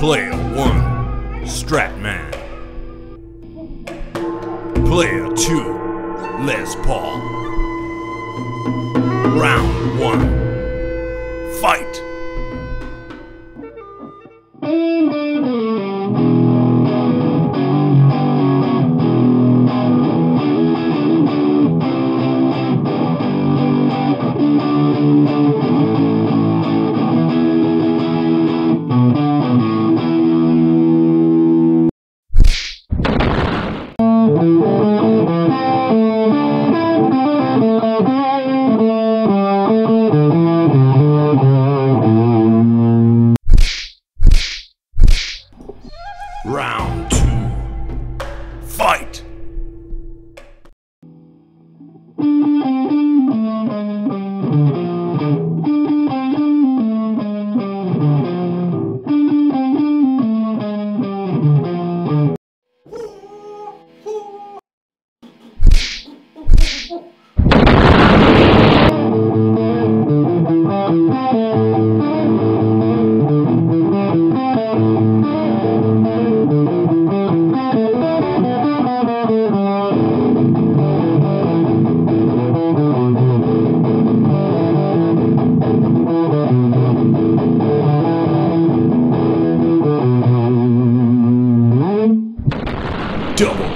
Player 1, Stratman. Player 2, Les Paul. Round 1, fight! know. double.